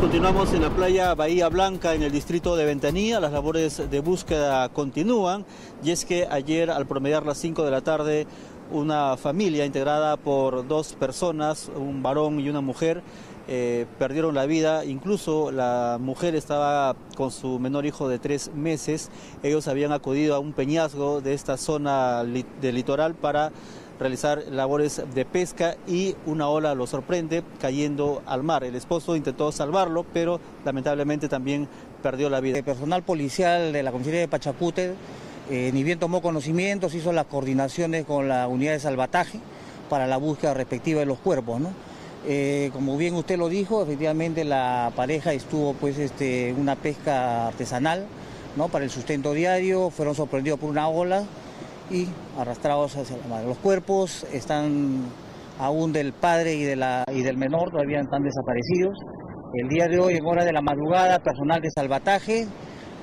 Continuamos en la playa Bahía Blanca en el distrito de Ventanilla. Las labores de búsqueda continúan y es que ayer al promediar las 5 de la tarde una familia integrada por dos personas, un varón y una mujer, eh, perdieron la vida. Incluso la mujer estaba con su menor hijo de tres meses. Ellos habían acudido a un peñasco de esta zona del litoral para realizar labores de pesca y una ola lo sorprende cayendo al mar. El esposo intentó salvarlo, pero lamentablemente también perdió la vida. El personal policial de la comisaría de Pachacute eh, ni bien tomó conocimientos, hizo las coordinaciones con la unidad de salvataje para la búsqueda respectiva de los cuerpos. Eh, como bien usted lo dijo, efectivamente la pareja estuvo pues este, una pesca artesanal ¿no? para el sustento diario, fueron sorprendidos por una ola y arrastrados hacia la madre. Los cuerpos están aún del padre y, de la, y del menor, todavía están desaparecidos. El día de hoy, en hora de la madrugada, personal de salvataje,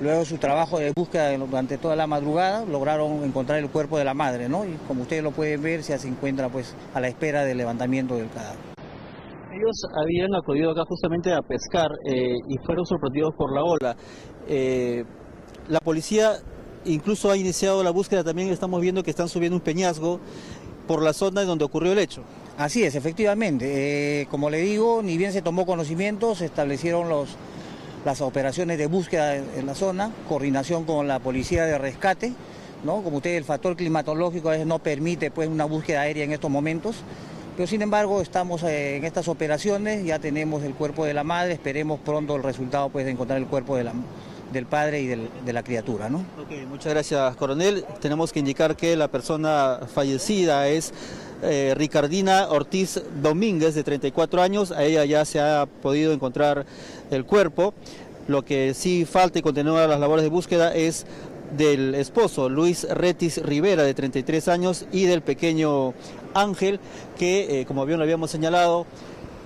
luego su trabajo de búsqueda durante toda la madrugada, lograron encontrar el cuerpo de la madre, ¿no? Y como ustedes lo pueden ver, se encuentra pues a la espera del levantamiento del cadáver. Ellos habían acudido acá justamente a pescar eh, y fueron sorprendidos por la ola. Eh, la policía incluso ha iniciado la búsqueda, también estamos viendo que están subiendo un peñasco por la zona donde ocurrió el hecho. Así es, efectivamente. Eh, como le digo, ni bien se tomó conocimiento, se establecieron los, las operaciones de búsqueda en, la zona, coordinación con la policía de rescate, ¿no? Como usted, el factor climatológico no permite pues, una búsqueda aérea en estos momentos, pero sin embargo estamos eh, en estas operaciones, ya tenemos el cuerpo de la madre, esperemos pronto el resultado pues, de encontrar el cuerpo del padre y de la criatura. ¿no? muchas gracias, coronel. Tenemos que indicar que la persona fallecida es eh, Ricardina Ortiz Domínguez, de 34 años. A ella ya se ha podido encontrar el cuerpo. Lo que sí falta y continúa las labores de búsqueda es del esposo Luis Retis Rivera de 33 años y del pequeño Ángel que eh, como bien lo habíamos señalado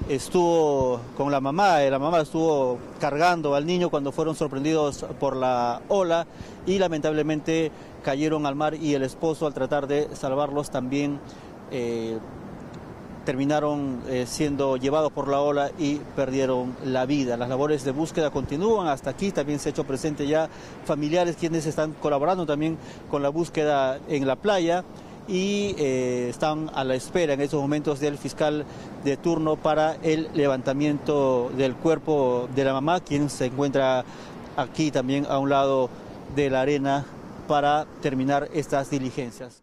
estuvo con la mamá, eh, la mamá estuvo cargando al niño cuando fueron sorprendidos por la ola y lamentablemente cayeron al mar y el esposo al tratar de salvarlos también eh, terminaron eh, siendo llevados por la ola y perdieron la vida. Las labores de búsqueda continúan hasta aquí, también se ha hecho presente ya familiares quienes están colaborando también con la búsqueda en la playa y eh, están a la espera en estos momentos del fiscal de turno para el levantamiento del cuerpo de la mamá, quien se encuentra aquí también a un lado de la arena para terminar estas diligencias.